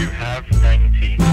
You have 19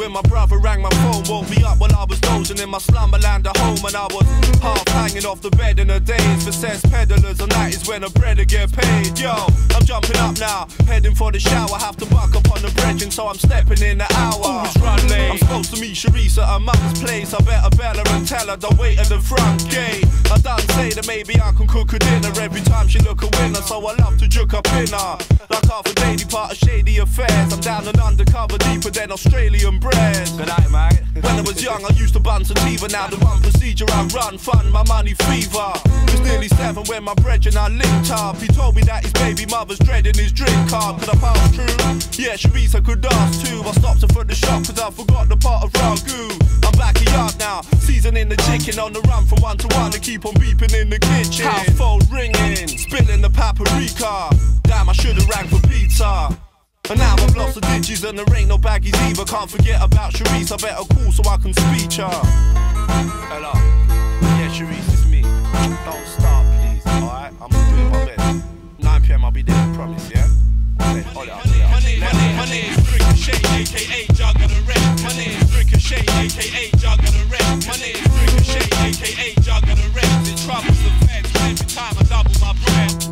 when my brother rang my phone Woke me up while I was dozing in my slumberland at home And I was half hanging off the bed in the days For says peddlers and that is when a bread get paid. Yo, I'm jumping up now, heading for the shower. Have to buck up on the brethren so I'm stepping in the hour. Always run late I'm supposed to meet Sharice at her mum's place. I better bell her and tell her don't wait at the front gate. I done say that maybe I can cook a dinner Every time she look a winner So I love to juke up in her. Like half a daily part of shady affairs. I'm down and undercover deeper than Australian bread Good night, mate. When I was young I used to bun sativa Now the one procedure I run fun my money fever. It's nearly seven when my brethren I linked up. He told me that his baby mother's dreading his drink card Could I pass through? Yeah, Sharice I could ask too. I stopped her for the shop cause I forgot the pot of ragu. I'm back a yard now Seasoning the chicken on the run from one to one To keep on beeping in the kitchen. House phone ringing. Spilling the paprika. Damn I should've rang for pizza and now I've lost the digits and there ain't no baggies either. Can't forget about Sharice, I better call so I can speak her. Hello. Yeah, Sharice, it's me. Don't stop, please. Alright, I'm doing my best. 9 pm, I'll be there, I promise, yeah? My name, my name is Ricochet, aka Juggla. My name is Ricochet, aka Juggla. My name is Ricochet, aka Juggla the troubles the every time I double my bread.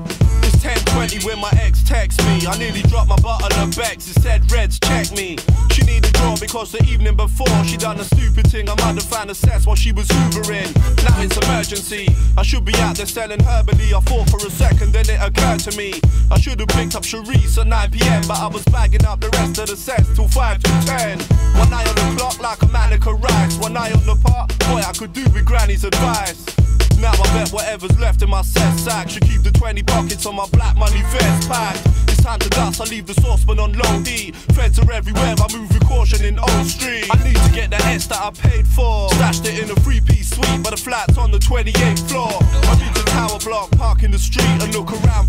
10:20 when my ex texts me. I nearly dropped my bottle of Bex. It said Reds check me. She needed draw because the evening before she done a stupid thing. I might have found a cess while she was hoovering. Now it's emergency. I should be out there selling herbally. I thought for a second, then it occurred to me. I should have picked up Sharice at 9 pm, but I was bagging up the rest of the sets till 5 to 10. One eye on the clock like a manica rice. One eye on the pot, boy, I could do with Granny's advice. Now I bet whatever's left in my set sack should keep the 20 pockets on my black money vest packed. It's time to dust, I leave the saucepan on low D. Feds are everywhere, I move with caution in Old Street. I need to get the S that I paid for. Stashed it in a three piece suite, but the flat's on the 28th floor. I reach the tower block, park in the street and look around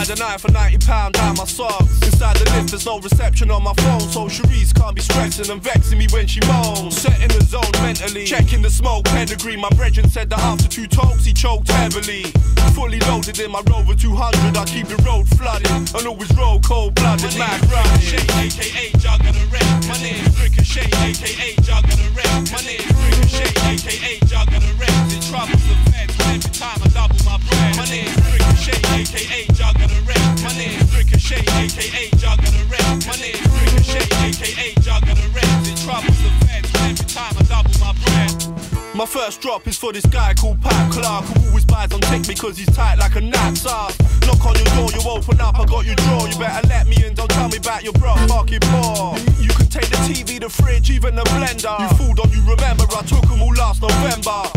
Slide a knife for 90 pound down my socks. Inside the lift, there's no reception on my phone, so Sharice can't be stressing and vexing me when she moans. Set in the zone mentally, checking the smoke pedigree. My brethren said that after two tokes, he choked heavily. Fully loaded in my Rover 200, I keep the road flooded and always roll cold blooded. Mad Ricochet, aka Juggla the Rest. My name is Ricochet, aka Juggla the Rest. My name is Ricochet, aka Juggla the Rest. My first drop is for this guy called Pat Clark Who always buys on tick because he's tight like a gnat's ass. Knock on your door, you open up, I got your drawer. You better let me in, don't tell me about your bro, pocket poor. You can take the TV, the fridge, even the blender. You fool, don't you remember, I took them all last November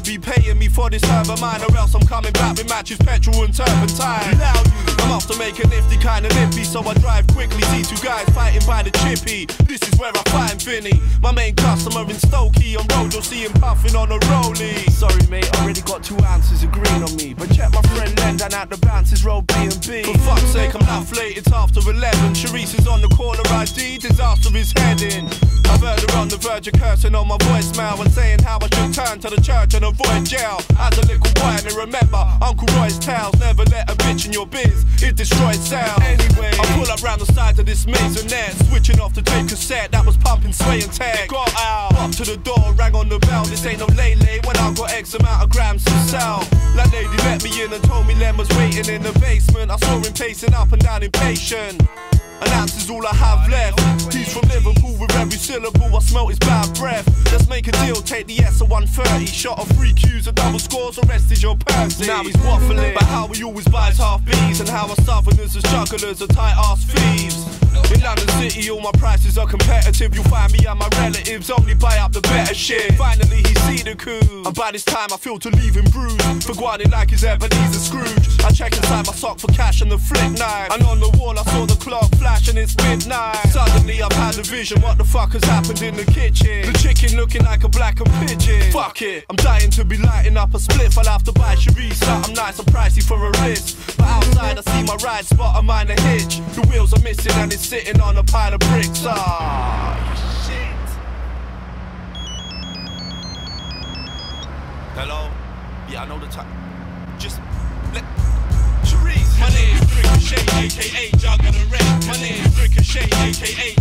better be paying me for this herb of mine Or else I'm coming back with matches, petrol and turpentine. Now you, I'm off to make a nifty kind of nippy So I drive quickly, see two guys fighting by the chippy. This is where I find Vinny. My main customer in Stokey. On road, you'll see him puffing on a rollie. Sorry mate, I already got two ounces of green on me But check my friend Len down at the bounces, roll B&B For fuck's sake, I'm half late, it's after 11 Sharice is on the corner ID, disaster is heading. I've heard her on the verge of cursing on my voicemail And saying how I should turn to the church and avoid jail. As a little boy, I remember Uncle Roy's tales Never let a bitch in your biz, it destroys sound. Anyway, I pull up round the side of this maisonette Switching off the tape cassette that was pumping sway and tech Got out, up to the door, rang on the bell. This ain't no lay lay when I got X amount of grams to sell. That lady let me in and told me Len was waiting in the basement. I saw him pacing up and down impatient an ounce is all I have left. He's from Liverpool with every syllable. I smell his bad breath. Let's make a deal, take the S of 130. Shot of three Qs and double scores, the rest arrested your Percy. Now he's waffling about how he always buys half B's and how our southerners as jugglers are tight ass thieves. In London City, all my prices are competitive. You'll find me and my relatives only buy up the better shit. Finally, he see the coup. And by this time, I feel to leave him bruised. For grinding like his Ebenezer Scrooge. I check inside my sock for cash and the flick knife. And on the wall, I saw the clock flash and it's midnight. Suddenly, I've had a vision. What the fuck has happened in the kitchen? The chicken looking like a black and pigeon. Fuck it, I'm dying to be lighting up a spliff. I'll have to buy something nice and pricey for a wrist. But outside, I see my ride spot, a minor hitch. The wheels are missing and it's sitting on a pile of bricks. Ah, shit. Hello? Yeah, I know the type. Just let. My name's Ricochet, aka Juggla the Red. My name's Ricochet, aka